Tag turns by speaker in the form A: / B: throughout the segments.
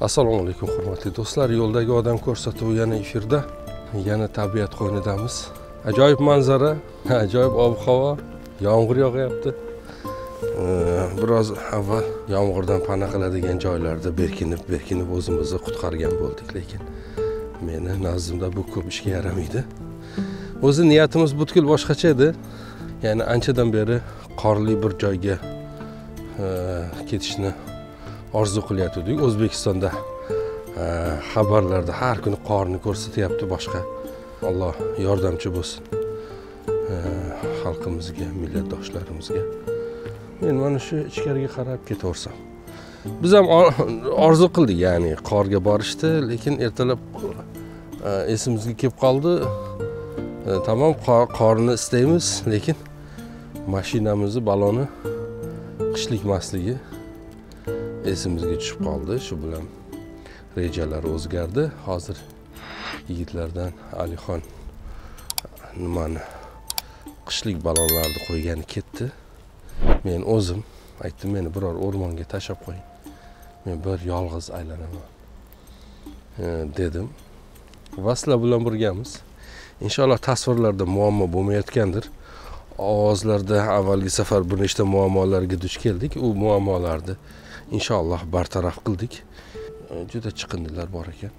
A: assalomu alaykum hurmatli do'stlar. Yo'ldagi odam ko'rsatuvi yana efirda. Yana tabiat qo'ynidamiz. Ajoyib manzara ajoyib ob havo yomg'ir yog'yapti. Biroz avval yomg'irdan pana qiladigan joylarda berkinib berkinib o'zimizni qutqargan bo'ldik lekin meni nazdimda bu ko'p ishga yaramaydi. O'zi niyatimiz butkul boshqacha edi. Ya'ni anchadan beri qorli bir joyga ketishni orzu qilayotgandik o'zbekistonda e, xabarlarda har kuni qorni ko'rsatyapti boshqa. Alloh yordamchi bo'lsin e, xalqimizga millatdoshlarimizga men mana shu ichkariga qarab ketaversam. Biz ham orzu qildik ya'ni qorga borishni lekin ertalab e, esimizga kelib qoldi. Tamom qorni istaymiz lekin mashinamizni baloni qishlik emasligi esimizga tushib qoldi. Shu bilan rejalar o'zgardi. Hozir yigitlardan alixon nimani qishlik ballonlarni qo'ygani ketdi. Men o'zim aytdim meni biror o'rmonga tashlab qo'ying. Men bir yolg'iz aylanaman e, dedim. Va sizlar bilan birgamiz. Inshaalloh tasvirlarda muammo bo'lmayotgandir. Ovozlarda avvalgi safar bir nechta muammolarga duch keldik. U muammolarni inshaalloh bartaraf qildik juda chiqindilar bor ekan.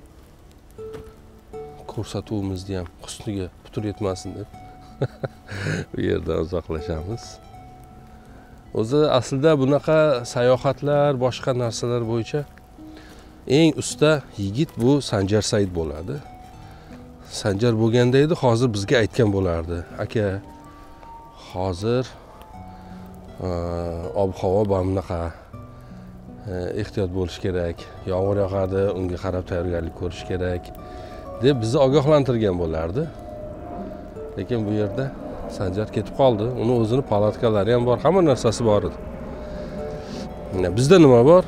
A: Ko'rsatuvimizni ham husniga putur yetmasin deb. Bu yerdan uzoqlashamiz. O'zi aslida bunaqa sayohatlar boshqa narsalar bo'yicha eng usta yigit bu sanjar said bo'ladi. Sanjar bo'lganda edi hozir bizga aytgan bo'lardi. Aka hozir ob havo mana bunaqa E, ehtiyot bo'lish kerak yomg'ir yog'adi unga qarab tayyorgarlik ko'rish kerak deb bizni ogohlantirgan bo'lardi. Lekin bu yerda sanjar ketib qoldi. Uni o'zini palatkalari ham bor hamma narsasi bor edi. Bizda nima bor?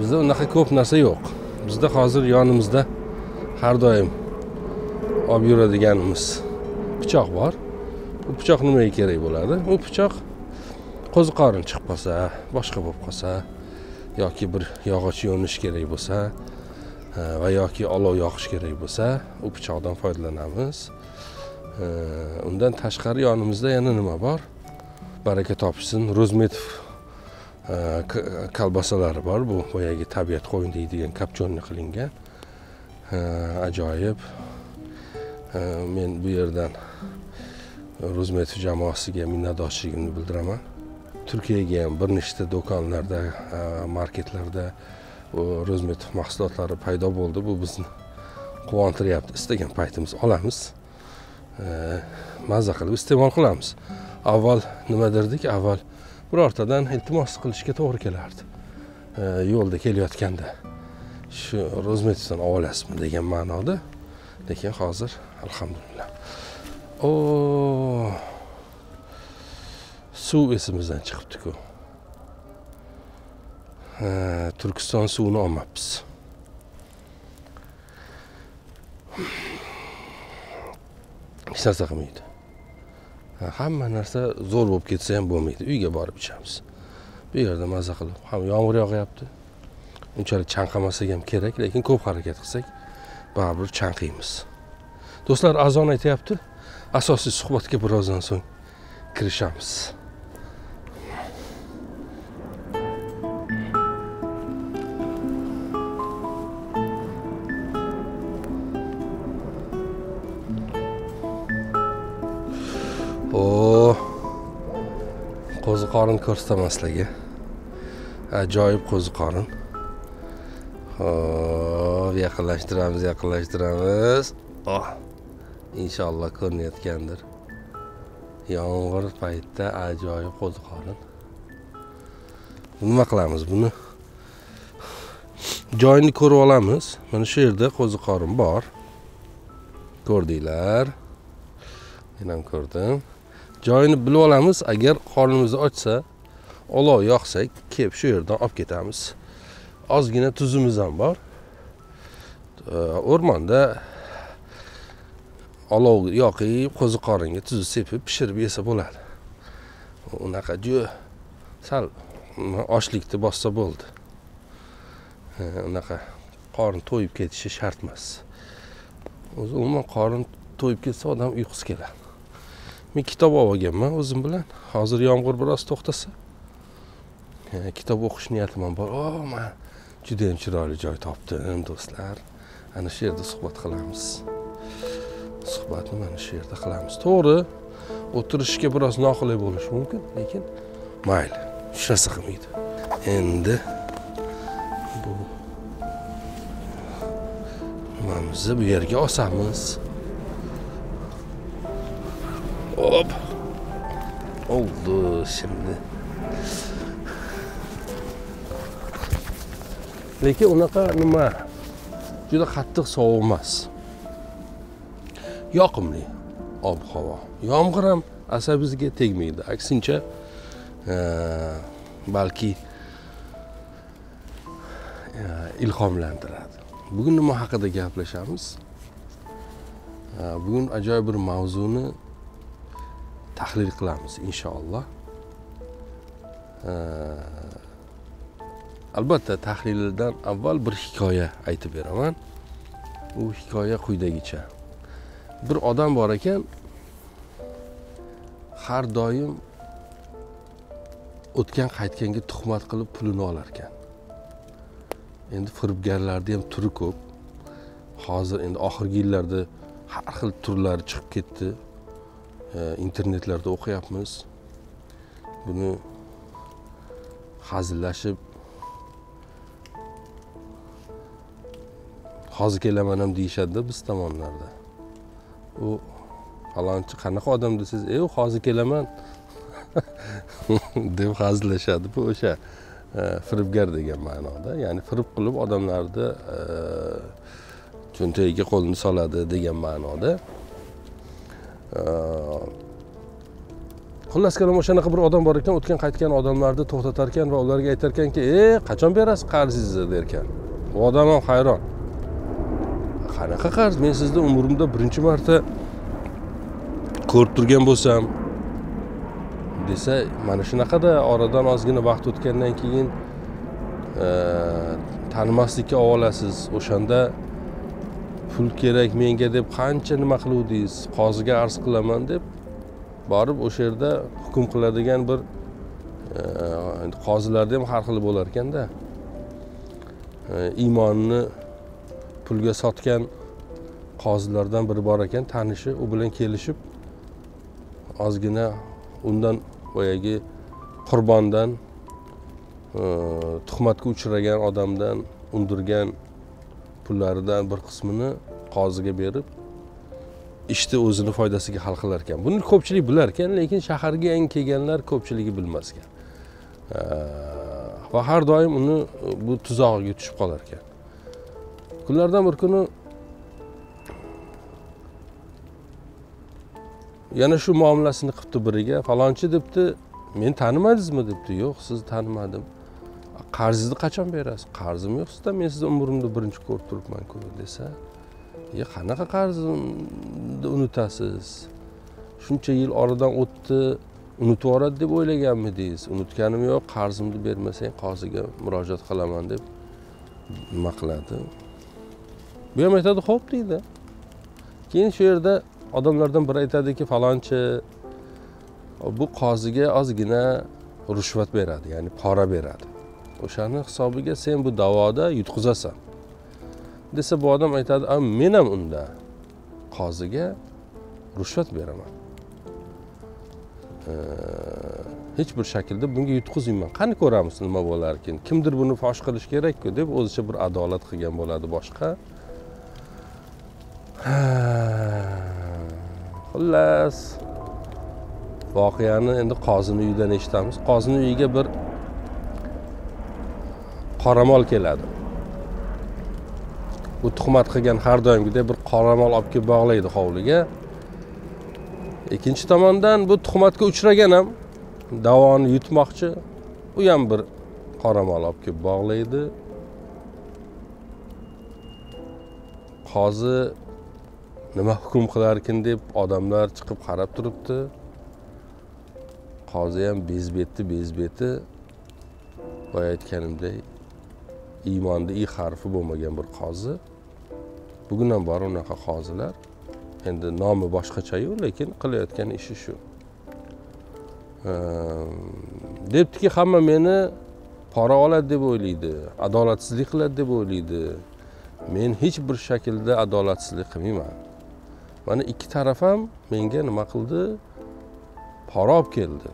A: Bizda unaqa ko'p narsa yo'q. Bizda hozir yonimizda har doim olib yuradiganimiz pichoq bor. Bu pichoq nimaga kerak bo'ladi? U pichoq qo'ziqorin chiqib qolsa boshqa bo'lib qolsa yoki bir yog'och yo'nish kerak bo'lsa va yoki olov yoqish kerak bo'lsa u pichoqdan foydalanamiz. Undan tashqari yonimizda yana nima bor? Baraka topishsin rozmetov kolbasalari bor. Bu boyagi tabiat qo'yin deydigan kopchonni qilingan. Ajoyib. Men bu yerdan rozmetov jamoasiga minnatdorchiligimni bildiraman. Turkiyaga ham bir nechta do'konlarda e, marketlarda rozmet mahsulotlari paydo bo'ldi. Bu bizni quvontiryapti. Istagan paytimiz olamiz. E, mazza qilib iste'mol qilamiz. Avval nima derdik? Avval birortadan iltimos qilishga to'g'ri kelardi. E, yo'lda kelayotganda. Shu rozmetdan olasizmi degan ma'noda. Lekin hozir alhamdulillah. O suv esimizdan chiqibdiku. Turkiston suvini olmabmiz. Hech narsa qilmaydi. Hamma narsa zo'r bo'lib ketsa ham bo'lmaydi. Uyga borib ichamiz. Bu yerda maza qilib ham yomg'ir yog'yapti. Unchalik chanqamasak ham kerak lekin ko'p harakat qilsak baribir chanqiymiz. Do'stlar azon aytyapti. Asosiy suhbatga birozdan so'ng kirishamiz. Qorin ko'rsatmasligi. Ajoyib ajoyib qo'ziqorin hop yaqinlashtiramiz yaqinlashtiramiz. Oh inshaalloh ko'rinayotgandir. Yomg'ir paytida ajoyib qo'ziqorin nima qilamiz buni? Joyini ko'rib olamiz. Mana shu yerda qo'ziqorin bor. Ko'rdinglar. Men ham ko'rdim. Joyini bilib olamiz. Agar qornimizni ochsa olov yoqsak kelib shu yerdan olib ketamiz. Ozgina tuzimiz ham bor. O'rmonda olov yoqib qo'ziqoringa tuz sepib pishirib yesa bo'ladi. Unaqa juda sal oshlikni bossa bo'ldi. Unaqa qorin to'yib ketishi shart emas o'zi umuman qorin to'yib ketsa odam uyqusi keladi men kitob olib olganman o'zim bilan. Hozir yomg'ir biroz to'xtasa. Kitob o'qish niyatim ham bor o man judayam chiroyli joy topdim do'stlar. Ana shu yerda suhbat qilamiz. Suhbatni mana shu yerda qilamiz. To'g'ri o'tirishga biroz noqulay bo'lishi mumkin lekin mayli hech narsa qilmaydi endi bu nimamizni bu yerga osamiz hop oldu şimdi. Lekin unaqa nima juda qattiq sovuq emas yoqimli ob havo yomg'ir ham asabimizga tegmaydi. Aksincha e, balki e, ilhomlantiradi. Bugun nima haqida gaplashamiz? E, bugun ajoyib bir mavzuni tahlil qilamiz inshaalloh. Albatta tahlildan avval bir hikoya aytib beraman. U hikoya quyidagicha. Bir odam bor ekan har doim o'tgan qaytganga tuhmat qilib pulini olar ekan. Endi firibgarlarni ham turi ko'p. Hozir endi oxirgi yillarda har xil turlari chiqib ketdi. Internetlarda o'qiyapmiz. Buni hazillashib hozir kelaman ham deyishadida biz tomonlarda. U falonchi qanaqa odam desangiz e hozir kelaman deb hazillashadi bu o'sha e, firibgar degan ma'noda. Ya'ni firib qilib odamlarni e, cho'ntagiga qo'lini soladi degan ma'noda. E, xullas kalom o'shanaqa bir odam bor ekan o'tgan qaytgan odamlarni to'xtatar ekan va ularga aytar ekanki e qachon berasiz qarzingizni derkan. U odam ham hayron. Qanaqa qarz? Men sizni umrimda birinchi marta ko'rib turgan bo'lsam desa mana shunaqada oradan ozgina vaqt o'tgandan keyin tanimaslikka olib olasiz. O'shanda pul kerak menga deb qancha nima qiluvdingiz? Qoziga arz qilaman deb borib o'sha yerda hukm qiladigan bir eh, qozilarda ham har xil bo'lar ekanda eh, iymonni pulga sotgan qozilardan biri bor ekan tanishi u bilan kelishib ozgina undan boyagi qurbondan eh, tuhmatga uchragan odamdan undirgan pullaridan bir qismini qoziga berib ishni o'zini foydasiga hal qilar ekan buni ko'pchilik bilar ekan lekin shaharga yangi kelganlar ko'pchiligi bilmas ekan va har doim uni bu tuzog'iga tushib qolar ekan kunlardan bir kuni yana shu muomalasini qilibdi biriga. Falonchi debdi meni tanimadingizmi debdi. Yo'q sizni tanimadim. Qarzingizni qachon berasiz? Qarzim yo'q sizdan men sizni umrimda birinchi ko'rib turibmanku desa e qanaqa qarzimni unutasiz? Shuncha yil oradan o'tdi unutib yuboradi deb o'ylaganmidingiz unutganim yo'q qarzimni bermasang qoziga murojaat qilaman deb nima qiladi? Bu ham aytadi ho'p deydi. Keyin shu yerda odamlardan biri aytadiki falonchi bu qoziga ozgina rushvat beradi ya'ni pora beradi. O'shani hisobiga sen bu davoda yutqizasan desa bu odam aytadi a men ham unda qoziga rushvat beraman. Hech bir shaklda bunga yutqizmayman qani ko'ramiz nima bo'larkan kimdir buni fosh qilish kerakku deb o'zicha bir adolat qilgan bo'ladi boshqa. Xullas. Voqeani endi qozini uyidan eshitamiz qozini uyiga bir qoramol keladi. Bu tuhmat qilgan har doimgidek bir qoramol olib kelib bog'laydi hovliga. Ikkinchi tomondan bu tuhmatga uchragan ham davoni yutmoqchi. U ham bir qoramol olib kelib bog'laydi. Qozi nima hukm qilarkin deb odamlar chiqib qarab turibdi. Qozi ham bezbetdi bezbeti boya aytganimdek iymonni i harfi bo'lmagan bir qozi. Bugun ham bor unaqa qozilar. Endi nomi boshqachayu lekin qilayotgan ishi shu. Ehm, debdiki hamma meni pora oladi deb o'ylaydi adolatsizlik qiladi deb o'ylaydi. Men hech bir shaklda adolatsizlik qilmayman. Mana ikki taraf ham menga nima qildi? Pora olib keldi.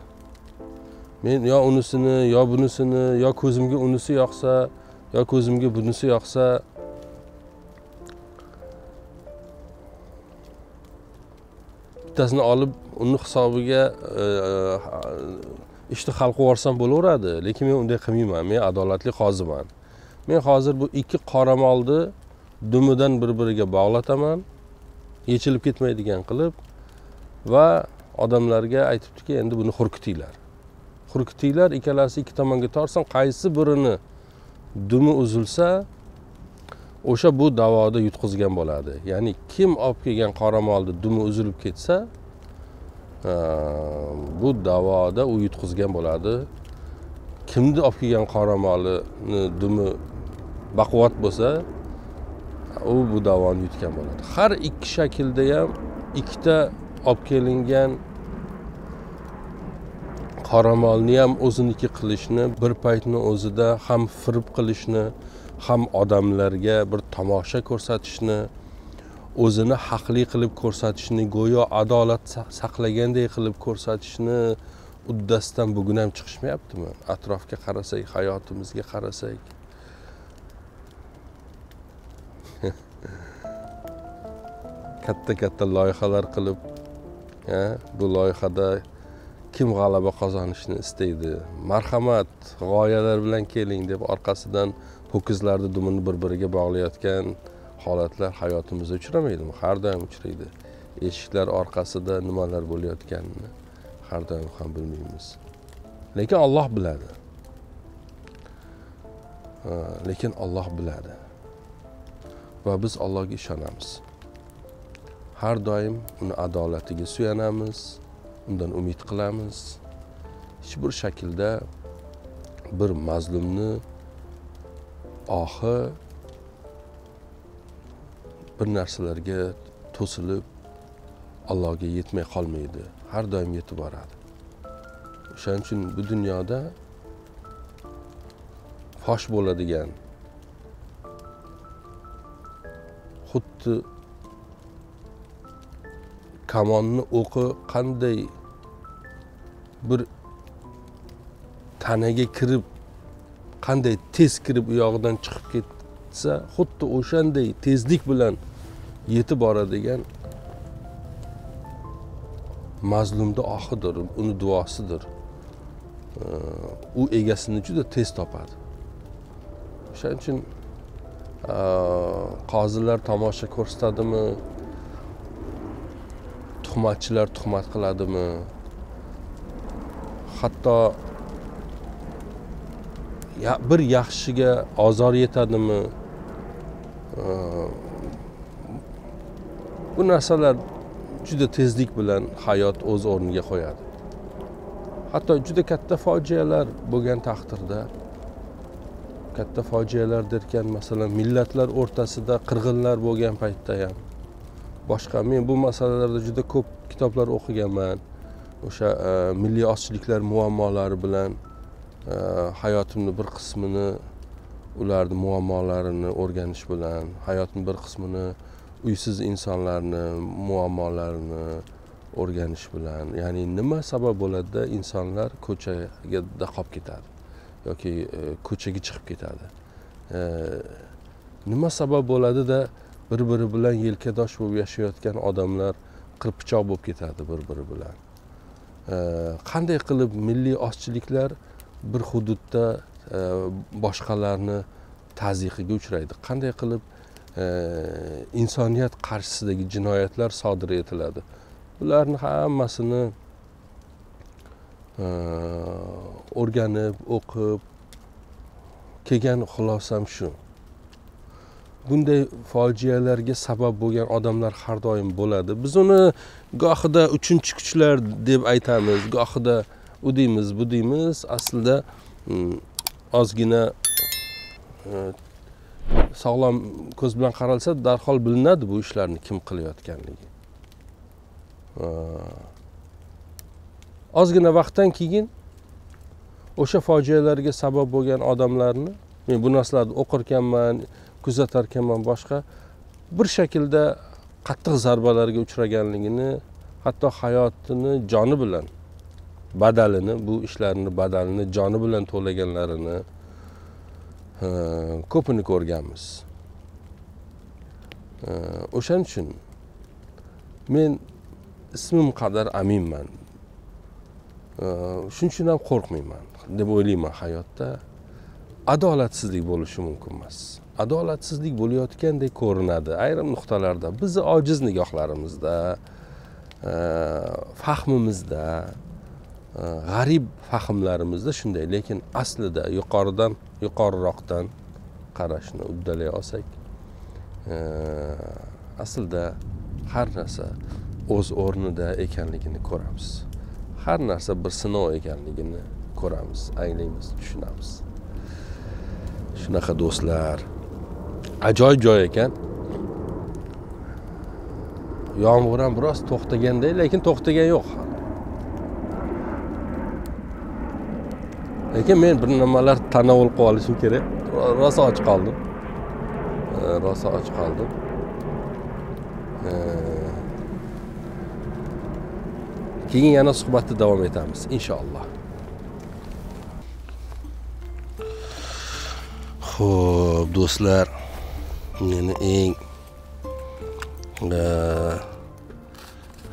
A: Men yo unisini yo bunisini yo ko'zimga unisi yoqsa yo ko'zimga bunisi yoqsa bittasini olib uni hisobiga e, e, ishni hal qilib yuborsam bo'laveradi lekin men unday qilmayman. Men adolatli qoziman. Men hozir bu ikki qoramolni dumidan bir biriga bog'lataman yechilib ketmaydigan qilib va odamlarga aytibdiki endi buni xurkitinglar. Xurkitinglar ikkalasi ikki tomonga torsin qaysi birini dumi uzilsa o'sha bu davoda yutqizgan bo'ladi. Ya'ni kim olib kelgan qoramolni dumi uzilib ketsa bu davoda u yutqizgan bo'ladi. Kimni olib kelgan qoramolini dumi baquvvat bo'lsa u bu davoni yutgan bo'ladi. Har ikki shaklda ham ikkita olib kelingan qoramolni ham o'ziniki qilishni bir paytni o'zida ham firib qilishni ham odamlarga bir tomosha ko'rsatishni o'zini haqli qilib ko'rsatishni go'yo adolat saqlaganday qilib ko'rsatishni uddasidan bugun ham chiqishmayaptimi? Atrofga qarasak hayotimizga qarasak. Katta katta loyihalar qilib bu loyihada kim g'alaba qozonishni istaydi? Marhamat g'oyalar bilan keling deb orqasidan ho'kizlarni dumini bir biriga bog'layotgan holatlar hayotimizda uchramaydimi? Har doim uchraydi. Eshiklar orqasida nimalar bo'layotganini har doim ham bilmaymiz. Lekin olloh biladi. Lekin olloh biladi. Va biz allohga ishonamiz. Har doim uni adolatiga suyanamiz. Undan umid qilamiz. Hech bir shaklda bir mazlumni ohi bir narsalarga to'silib allohga yetmay qolmaydi. Har doim yetib boradi. O'shaning uchun bu dunyoda fosh bo'ladigan xuddi kamonni o'qi qanday bir tanaga kirib qanday tez kirib u yog'idan chiqib ketsa xuddi o'shanday tezlik bilan yetib boradigan mazlumni ohidir uni duosidir. U egasini juda tez topadi. O'shaning uchun qozilar tomosha ko'rsatadimi? Tuhmatchilar tuhmat qiladimi? Hatto ya, bir yaxshiga ozor yetadimi? Bu narsalar juda tezlik bilan hayot o'z o'rniga qo'yadi. Hatto juda katta fojialar bo'lgan taqdirda katta fojialar derkan masalan millatlar o'rtasida qirg'inlar bo'lgan paytda ham boshqa men bu masalalarda juda ko'p kitoblar o'qiganman. O'sha e, milliy ozchiliklar muammolari bilan e, hayotimni bir qismini ularni muammolarini o'rganish bilan hayotni bir qismini uysiz insonlarni muammolarini o'rganish bilan ya'ni nima sabab bo'ladida insonlar ko'chaga qolib ketadi yoki e, ko'chaga chiqib ketadi? Nima sabab bo'ladida bir biri bilan yelkadosh bo'lib yashayotgan odamlar qirpichoq bo'lib ketadi bir biri bilan? Qanday qilib milliy ozchiliklar bir hududda e, boshqalarni tazyiqiga uchraydi? Qanday qilib e, insoniyat qarshisidagi jinoyatlar sodir etiladi? Bularni hammasini e, o'rganib o'qib kelgan xulosam shu. Bunday fojialarga sabab bo'lgan odamlar har doim bo'ladi. Biz uni gohida uchinchi kuchlar deb aytamiz gohida u deymiz bu deymiz. Aslida mm, ozgina e, sog'lom ko'z bilan qaralsa darhol bilinadi bu ishlarni kim qilayotganligi. E, ozgina vaqtdan keyin o'sha fojialarga sabab bo'lgan odamlarni men bu narsalarni o'qirkanman kuzatarkanman boshqa bir shaklda qattiq zarbalarga uchraganligini hatto hayotini joni bilan badalini bu ishlarni badalini joni bilan to'laganlarini ko'pini ko'rganmiz. O'shaning uchun men ismim qadar aminman. Shuning uchun ham qo'rqmayman deb o'ylayman hayotda. Adolatsizlik bo'lishi mumkin emas. Adolatsizlik bo'layotgandek ko'rinadi. Ayrim nuqtalarda bizni ojiz nigohlarimizda e, fahmimizda e, g'arib fahmlarimizda shunday. Lekin aslida yuqoridan yuqoriroqdan qarashni uddalay olsak e, aslida har narsa o'z o'rnida ekanligini ko'ramiz. Har narsa bir sinov ekanligini ko'ramiz anglaymiz tushunamiz. Shunaqa do'stlar. Ajoyib joy ekan. Yomg'ir ham biroz to'xtaganday lekin to'xtagan yo'q. Lekin men bir nimalar tanovul qilib olishim kerak. Rosa och qoldim. Rosa och qoldim. Keyin yana suhbatni davom etamiz inshaalloh. Ho'p do'stlar. Meni eng.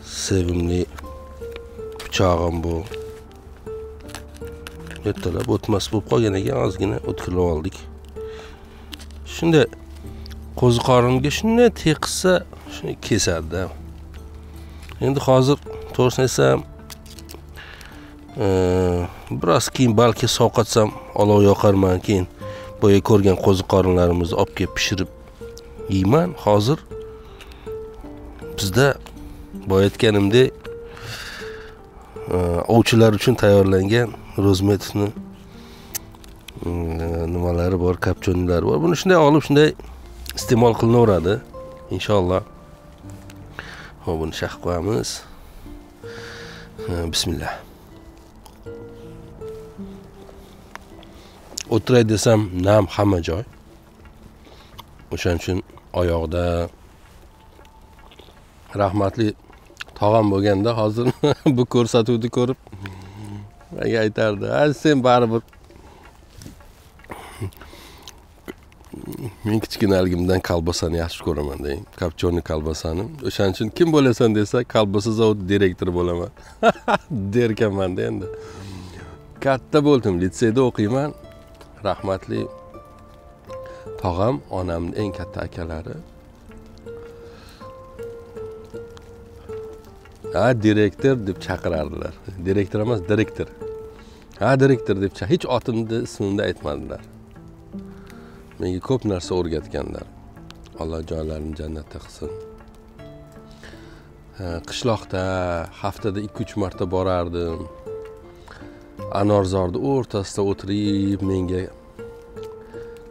A: Sevimli pichog'im bu. Ertalab o'tmas bo'lib qolgan ekan ozgina o'tkirlab oldik. Shunday qo'ziqoringa shunday teqizsa shuni kesadida. Endi hozir to'g'risini aytsam biroz keyin balki sovqatsam olov yoqarman keyin boya ko'rgan qo'ziqorinlarimizni olib kelib pishirib yeyman hozir bizda boya aytganimdek ovchilar uchun tayyorlangan rozmetovni e, nimalari bor kapchonlari bor. Buni shunday olib shunday iste'mol qilinaveradi inshaalloh. Hop buni shah qo'yamiz e, bismillah. O'tiray desam nam hamma joy. O'shaning uchun oyoqda rahmatli tog'am bo'lganda hozir bu ko'rsatuvni ko'rib menga aytardi a sen baribir men kichkinaligimdan kolbasani yaxshi ko'raman deng kopchoniy kolbasani. O'shaning uchun kim bo'lasan desa kolbasa zavodi direktori bo'laman. Derkanmanda endi. Katta bo'ldim litseyda o'qiyman. Rahmatli tog'am onamni eng katta akalari. Ha direktor deb chaqirardilar. Direktor emas direktor. Ha direktor deb hech otimni ismimni aytmadilar. Menga ko'p narsa o'rgatganlar. Alloh joylarini jannatda qilsin. Qishloqda haftada ikki uch marta borardim. Anorzorni o'rtasida o'tirib menga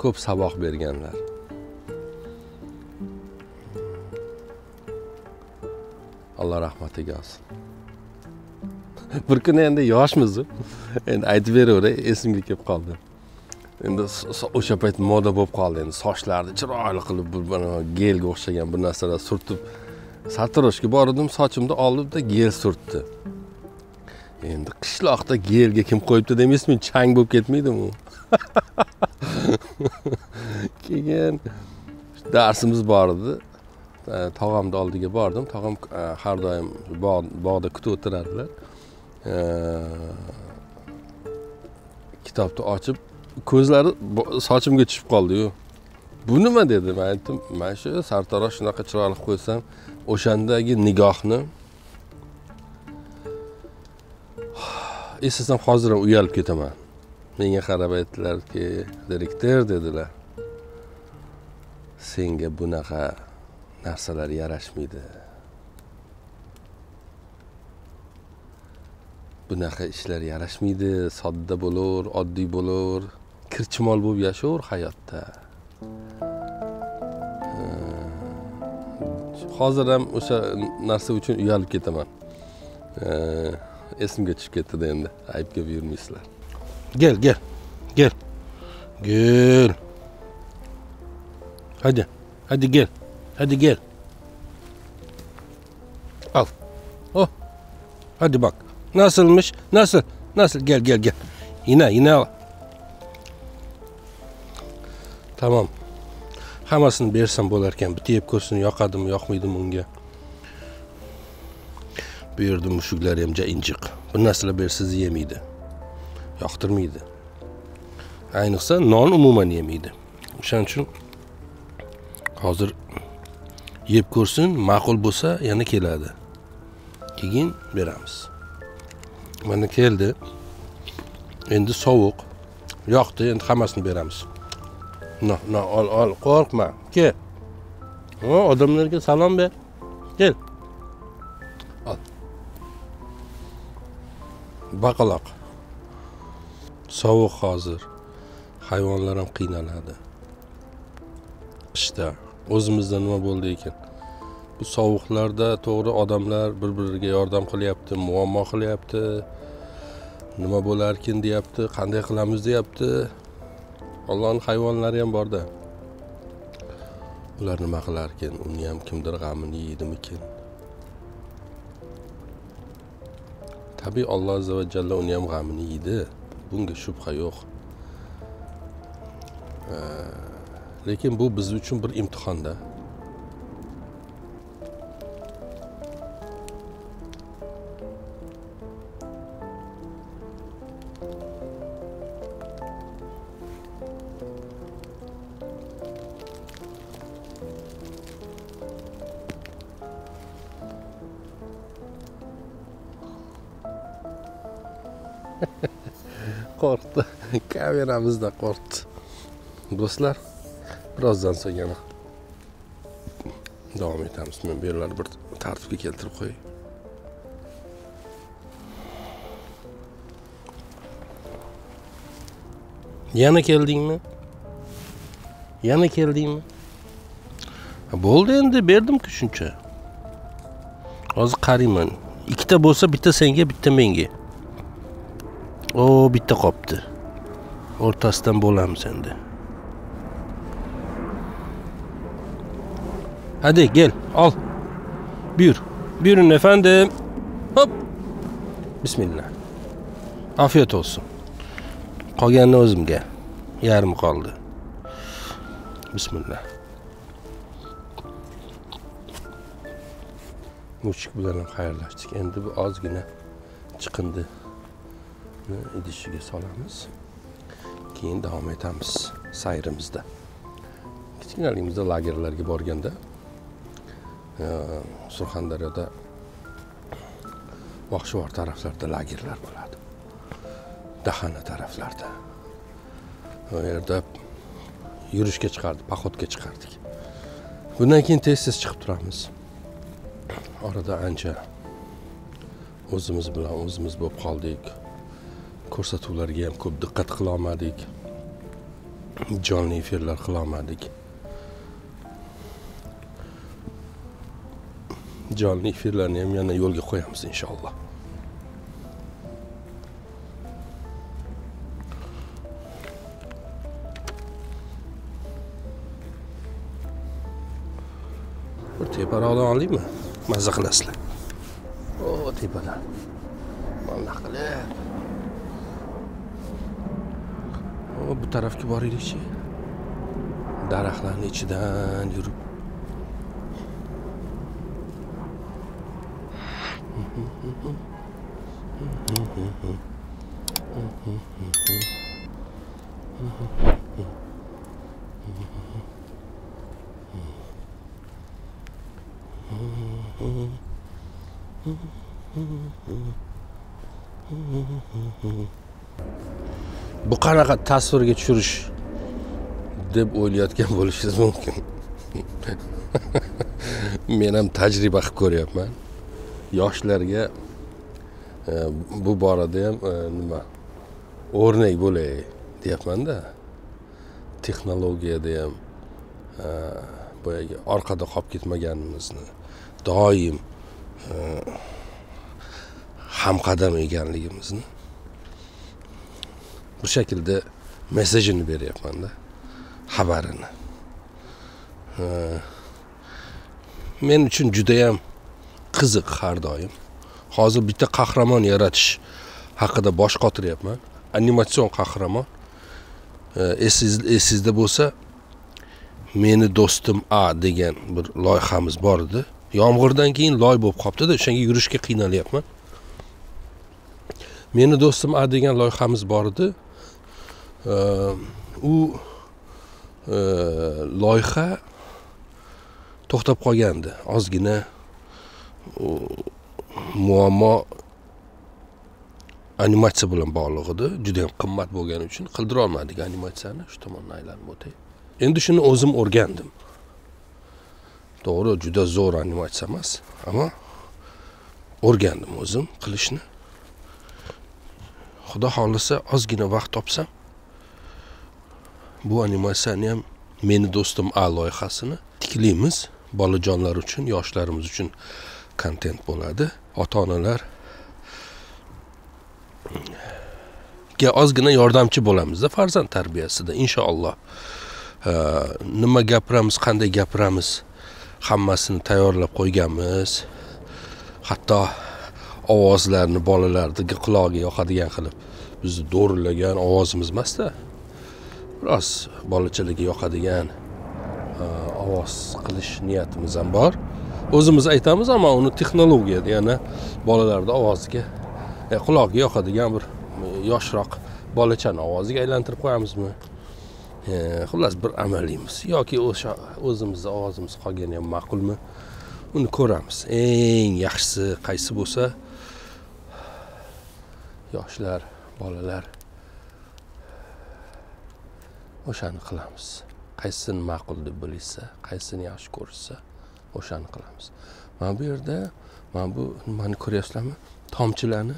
A: ko'p saboq berganlar. Alloh rahmatiga olsin. Bir kuni endi yoshmiz endi aytib beraveray esimga kelib qoldi. Endi o'sha payt moda bo'lib qoldi. Endi sochlarni chiroyli qilib bir gelga o'xshagan bir narsalar surtib sartaroshga bordim sochimni oldimda gel surtdi. Endi qishloqda gelga kim qo'yibdi demaysizmi chang bo'lib ketmaydimi u keyin darsimiz bor edi. E, tog'amni oldiga bordim. Tog'am e, har doim bog'da kutib o'tirardilar. E, kitobni ochib ko'zlari sochimga tushib qoldiyu. Bu nima dedi? Man aytdim mana shu sartarosh shunaqa chiroyli qilib qo'ysam o'shandagi nigohni eslasam hozir ham uyalib ketaman. Menga qarab aytdilarki direktor dedilar senga bunaqa narsalar yarashmaydi. Bunaqa ishlar yarashmaydi sodda bo'laver oddiy bo'laver kirchimol bo'lib yashaver hayotda. Hozir ham o'sha narsa uchun uyalib ketaman. Esimga tushib ketdida endi aybga buyurmaysizlar gel gel gel. Gel hadi hadi gel hadi gel. Al. Oh. Hadi bak. Nasılmış? Nasıl? Nasıl? Gel gel gel. Yine yine al. Tamam. Hammasini bersam bo'larkan bitta yeb ko'rsin yoqadimi yoqmaydimi unga bu yerda mushuklar ham ja injiq bir narsalar yemaydi yoqtirmaydi ayniqsa non umuman yemaydi o'shaning uchun hozir yeb ko'rsin ma'qul bo'lsa yana keladi. Keyin beramiz. Mana keldi. Endi sovuq. Yoqdi endi hammasini beramiz. No no ol ol qo'rqma. Kel. O odamlarga salom ber. Kel. Ol. Baqaloq. Sovuq hozir. Hayvonlar ham qiynaladi. Qishda o'zimizda nima bo'ldi ekan? Bu sovuqlarda to'g'ri odamlar bir biriga yordam qilyapti muammo qilyapti. Nima bo'larkin deyapti qanday qilamiz deyapti. Ollohni hayvonlari ham borda. Ular nima qilarkan uni ham kimdir g'amini yeydimikin tabiiy olloh azza va jalla uni ham g'amini yeydi. Bunga shubha yo'q. Lekin bu biz uchun bir imtihonda. Beramizda qort. Do'stlar birozdan so'ng yana davom etamiz. Men bu yerlarni bir tartibga keltirib qo'yay yana keldingmi? Yana keldingmi? Bo'ldi endi berdim-ku shuncha hozir qarayman ikkita bo'lsa bitta senga bitta menga. O bitta qolibdi o'rtasidan bo'lamiz endi hadi gel al. Buyur. Buyurun efendim. Hop. Bismillah. Afiyat olsun. Qolganini o'zimga yarmi qoldi bismillah. Mushuk bilan ham xayrlashdik endi bu ozgina chiqindi idishiga solamiz keyin davom etamiz sayrimizda. Kichkinaligimizda lagerlarga borganda e, surxondaryoda oqshivor taraflarda lagerlar bo'ladi. Dahana taraflarda. U yerda yurishga chiqardik походga chiqardik. Bundan keyin tez tez chiqib turamiz. Orada ancha o'zimiz bilan o'zimiz bo'lib qoldik. Ko'rsatuvlarga ham ko'p diqqat qilolmadik. Jonli efirlar qilolmadik. Jonli efirlarni ham yana yo'lga qo'yamiz inshaalloh. Bir teparoqdan olaymi mazza qilasizlar. O tepadan mana qilib. O bu tarafga boraylikchi daraxtlarni ichidan yurib bu qanaqa tasvirga tushirish deb o'ylayotgan bo'lishingiz mumkin? Men ham tajriba qilib ko'ryapman. Yoshlarga e, bu borada ham e, nima o'rnak bo'lay deyapmanda. Texnologiyada ham e, boyagi orqada qolib ketmaganimizni doim hamqadam ekanligimizni bu shaklda mesajini beryapmanda xabarini men uchun judayam qiziq har doim. Hozir bitta qahramon yaratish haqida bosh qotiryapman. Animatsion qahramon. Esingizda bo'lsa meni do'stim a degan bir loyihamiz bor edi. Yomg'irdan keyin loy bo'lib qolibdida o'shanga yurishga qiynalyapman. Meni do'stim a degan loyihamiz bor edi. U e, loyiha to'xtab qolgandi. Ozgina muammo animatsiya bilan bog'liq edi judayam qimmat bo'lgani uchun qildirolmadik animatsiyani shu tomondan aylanib o'tay. Endi shuni o'zim o'rgandim. To'g'ri juda zo'r animatsiya emas ammo o'rgandim o'zim qilishni. Xudo xohlasa ozgina vaqt topsam bu animatsiyani ham meni do'stim a loyihasini tiklaymiz. Bolajonlar uchun yoshlarimiz uchun kontent bo'ladi. Ota onalarga ozgina yordamchi bo'lamizda farzand tarbiyasida inshaalloh. Nima gapiramiz qanday gapiramiz hammasini tayyorlab qo'yganmiz. Hatto ovozlarni bolalarni qulog'iga yoqadigan qilib bizni do'rillagan ovozimiz emasda. Biroz bolachalarga yoqadigan e, ovoz qilish niyatimiz ham bor. O'zimiz aytamiz ammo uni texnologiya ya'ni bolalarni ovoziga e, qulog'iga yoqadigan bir e, yoshroq bolachani ovoziga aylantirib qo'yamizmi? E, xullas bir amaliymiz. Yoki o'sha o'zimizni ovozimiz qolgani ham ma'qulmi? Uni ko'ramiz. Eng yaxshisi qaysi bo'lsa yoshlar bolalar o'shani qilamiz. Qaysisini ma'qul deb bilishsa qaysisini yaxshi ko'rishsa o'shani qilamiz. Mana bu yerda mana bu nimani ko'ryapsizlarmi? Tomchilarni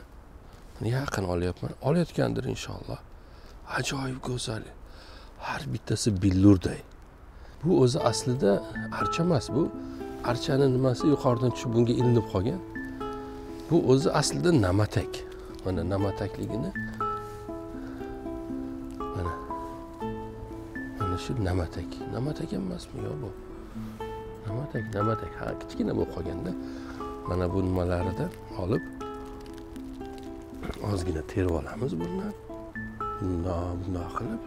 A: yaqin olyapman. Olayotgandir inshaalloh. Ajoyib go'zal. Har bittasi billurday. Bu o'zi aslida archa emas. Bu archani nimasi yuqoridan tushib bunga ilinib qolgan? Bu o'zi aslida namatak. Mana namatakligini mana shu namatak. Namatak emasmi yo bu namatak namatak. Ha kichkina bo'lib qolganda mana bu nimalaridan olib ozgina terib olamiz bundan. Bundoq bundoq qilib.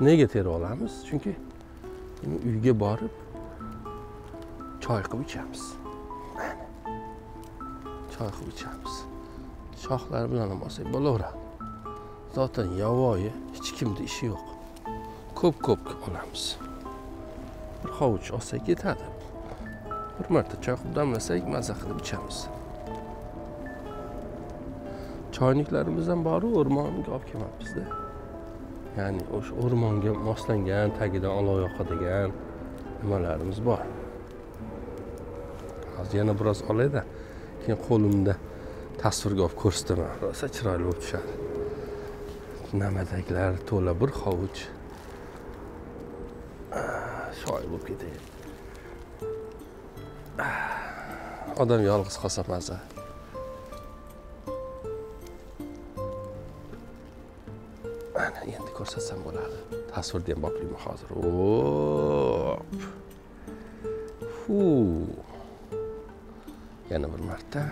A: Nega terib olamiz? Chunki uyga borib choy qilib ichamiz. Choy qilib ichamiz. Shoxlari bilan ham olsak bo'laveradi. Zotan yovvoyi hech kimni ishi yo'q ko'p ko'p olamiz. Bir hovuch olsak yetadi bir marta choy qilib damlasak maza qilib ichamiz. Choyniklarimiz ham boru o'rmonga olib kelmabmizda. Ya'ni o'sha o'rmonga moslangan tagidan olov yoqadigan nimalarimiz bor. Hozir yana biroz olayda keyin qo'limda tasvirga olib ko'rsataman. Rosa chiroyli bo'lib tushadi. Namataklar to'la bir hovuch. Ah, Shoy bo'lib ketaylik ah, odam yolg'iz qolsa maza. Mana endi ko'rsatsam bo'ladi. Tasvirni ham boplayman hozir? Fu yana bir marta.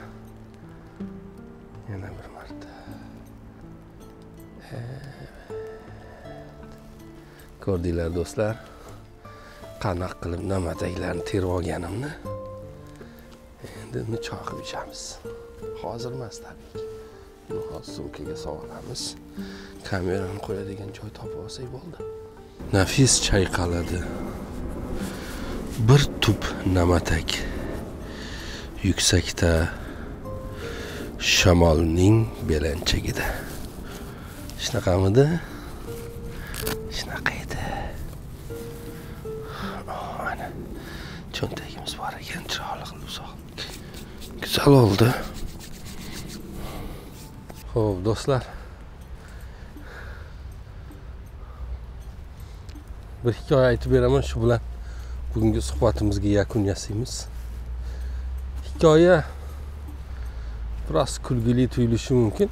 A: Ko'rdinglar do'stlar. Qanaqa qilib namataklarni terib olganimni endi uni choy qilib ichamiz. Hozir emas tabiiyki uni hozir sumkaga solib olamiz kamerani qo'yadigan joy topib olsak bo'ldi. Nafis chayqaladi. Bir tup namatak yuksakda shamolning belanchagida. Shunaqamidi cho'ntagimiz bor ekan chiroyli qilib uzoq go'zal oldi ho'p do'stlar. Bir hikoya aytib beraman shu bilan bugungi suhbatimizga yakun yasaymiz. Hikoya biroz kulgili tuyulishi mumkin.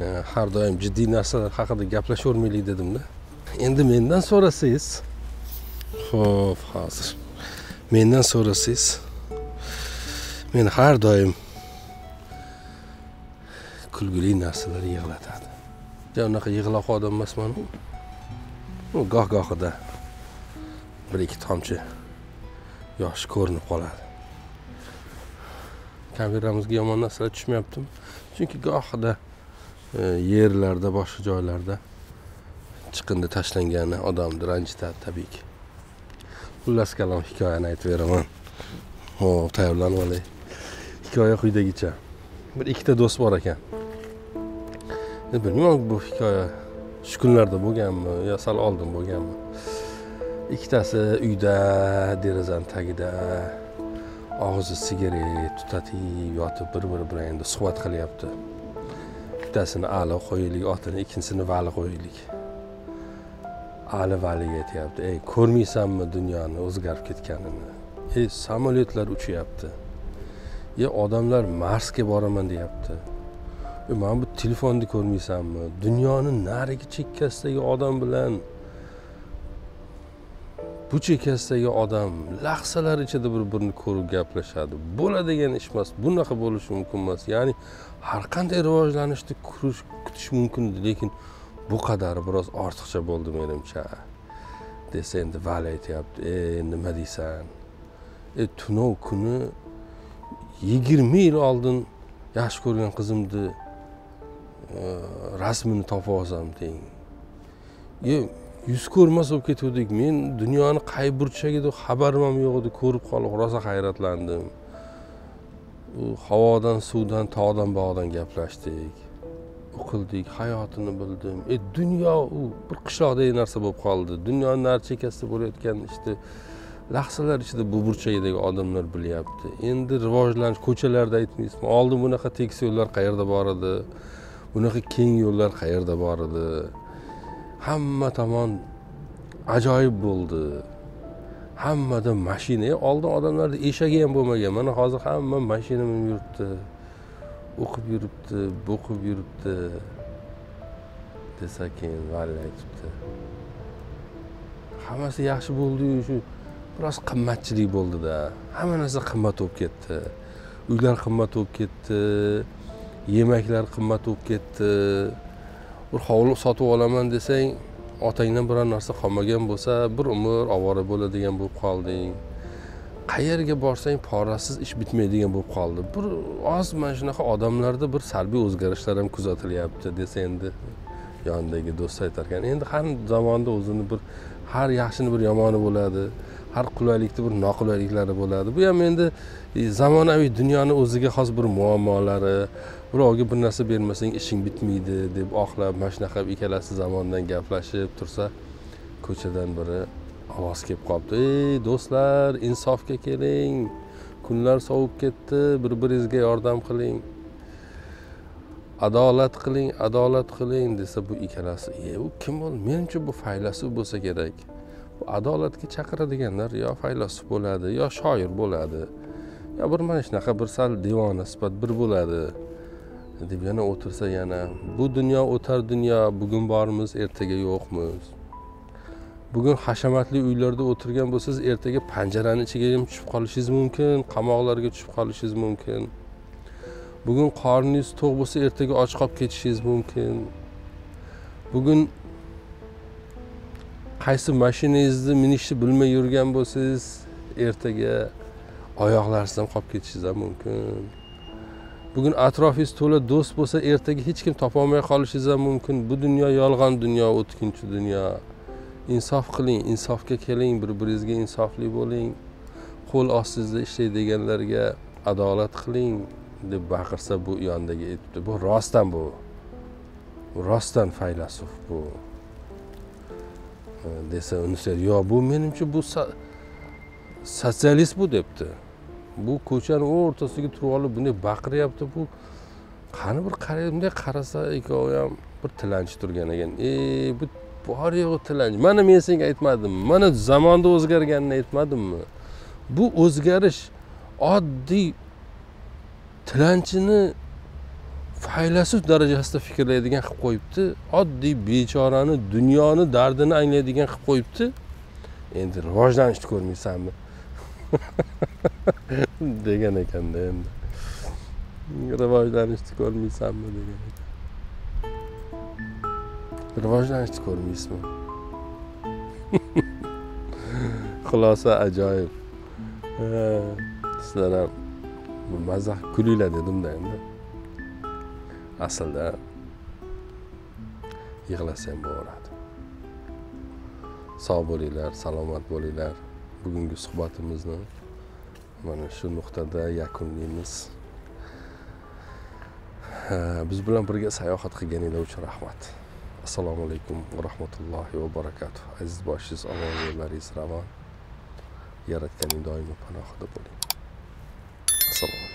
A: Eh, har doim jiddiy narsalar haqida gaplashavermaylik dedimda. Endi mendan so'rasangiz. Ho'p hozir. Mendan so'rasangiz meni har doim kulgili narsalar yig'latadi. Unaqa yig'loq odam emasmanu? Goh gohida bir ikki tomchi yosh ko'rinib qoladi. Kameramizga yomon narsalar tushmayaptimi? Chunki gohida e, yerlarda boshqa joylarda chiqindi tashlangani odamni ranjitadi tabiiyki xullas kalom hikoyani aytib beraman. Hop tayyorlanib olay. Hikoya quyidagicha. Bir ikkita do'st bor ekan. Bilmayman bu hikoya shu kunlarda bo'lganmi yo sal oldin bo'lganmi. Ikkitasi uyda derazani tagida og'zi sigaret tutatib yotib bir biri bilan endi suhbat qilyapti. Bittasini ali qo'yaylik otini ikkinchisini vali qo'yaylik. Ali valiga aytyapti ey ko'rmaysanmi dunyoni o'zgarib ketganini? Ey samolyotlar uchyapti. Ey odamlar marsga boraman deyapti. E mana bu telefonni ko'rmaysanmi? Dunyoni narigi chekkasidagi odam bilan bu chekkasidagi odam lahzalar ichida bir birini ko'rib gaplashadi. Bo'ladigan ish emas bunaqa bo'lishi mumkin emas. Ya'ni har qanday rivojlanishni kutish mumkin lekin bu qadari biroz ortiqcha bo'ldi menimcha. Desa endi vali aytyapti e nima deysan? E tunov kuni yigirma yil oldin yaxshi ko'rgan qizimni e, rasmini topib olsam deng. Yo yuz ko'rmas bo'lib ketuvdik. Men dunyoni qay burchagida xabarim ham yo'q edi ko'rib qolib rosa hayratlandim. U havodan suvdan tog'dan bog'dan gaplashdik. O'qildik hayotini bildim. E dunyo u bir qishloqdagi narsa bo'lib qoldi. Dunyoni nari chekkasida bo'layotgan işte lahzalar ichida bu burchagidagi odamlar bilyapti. Endi rivojlanish ko'chalarda aytmaysizmi? Oldin bunaqa tekis yo'llar qayerda bor edi? Bunaqa keng yo'llar qayerda bor edi? Hamma tomon ajoyib bo'ldi. Hammada mashina. E, oldin odamlarda eshagi ham bo'lmagan. Mana hozir hamma mashina minib yuribdi. O'qib yuribdi bo'qib yuribdi desa keyin valya aytibdi. Hammasi yaxshi bo'ldiyu shu biroz qimmatchilik bo'ldida. Hamma narsa qimmat bo'lib ketdi. Uylar qimmat bo'lib ketdi yemaklar qimmat bo'lib ketdi. Bir hovli sotib olaman desang otangdan biror narsa qolmagan bo'lsa bir umr ovora bo'ladigan bo'lib qolding. Qayerga borsang porasiz ish bitmaydigan bo'lib qoldi. Bir oz mana shunaqa odamlarda bir salbiy o'zgarishlar ham kuzatilyapti desa endi yonidagi do'sti aytar ekan endi har zamonda o'zini bir har yaxshini bir yomoni bo'ladi har qulaylikni bir noqulayliklari bo'ladi. Bu ham endi e, zamonaviy dunyoni o'ziga xos bir muammolari birovga bir narsa bermasang ishing bitmaydi deb oxlab mana shunaqa ikkalasi zamondan gaplashib tursa ko'chadan biri ovoz kelib qolibdi. Ey do'stlar insofga keling. Kunlar sovib ketdi. Bir biringizga yordam qiling. Adolat qiling adolat qiling desa bu ikkalasi e u kim bo'ldi menimcha bu faylasuf bo'lsa kerak. Bu adolatga chaqiradiganlar yo faylasuf bo'ladi yo shoir bo'ladi yo bir mana shunaqa bir sal devona sifat bir bo'ladi. Deb yana o'tirsa yana bu dunyo o'tar dunyo bugun bormiz ertaga yo'qmiz. Bugun hashamatli uylarda o'tirgan bo'lsangiz ertaga panjarani ichiga ham tushib qolishingiz mumkin qamoqlarga tushib qolishingiz mumkin. Bugun qorningiz to'q bo'lsa ertaga och qolib ketishingiz mumkin. Bugun qaysi mashinangizni minishni bilmay yurgan bo'lsangiz ertaga oyoqlaringiz ham qolib ketishingiz ham mumkin. Bugun atrofingiz to'la do'st bo'lsa ertaga hech kim topolmay qolishingiz ham mumkin. Bu dunyo yolg'on dunyo o'tkinchi dunyo. Insof qiling insofga keling bir biringizga insofli bo'ling. Qo'l ostingizda ishlaydiganlarga adolat qiling deb baqirsa bu yondagi aytibdi bu rostdan bu. Rostdan faylasuf bu. Desa unisi yo'q bu menimcha bu sotsialist bu debdi. Bu ko'chani o'rtasiga turib olib bunday baqiryapti bu qani bir qaray bunday qarasa ikkovi ham bir tilanchi turgan ekan. E bu bor yo'g'i tilanch mana men senga aytmadimmi mana zamonda o'zgarganini aytmadimmi? Bu o'zgarish oddiy tilanchini faylasuf darajasida fikrlaydigan qilib qo'yibdi. Oddiy bechorani dunyoni dardini anglaydigan qilib qo'yibdi. Endi rivojlanishni ko'rmaysanmi? Degan ekanda endi. Rivojlanishni ko'rmaysanmi degan ekan. Rivojlanishni ko'rmaysizmi xulosa ajoyib. Sizlar ham mazax kulinglar dedimda endi. Aslida yig'lasa ham bo'laveradi sog' bo'linglar salomat bo'linglar. Bugungi suhbatimizni mana shu nuqtada yakunlaymiz. Biz bilan birga sayohat qilganinglar uchun rahmat. assalomu alaykum va rahmatullohi va barakatuh aziz boshsiz omon yo'llaringiz ravon yaratganing doimo panohida bo'ling assalomu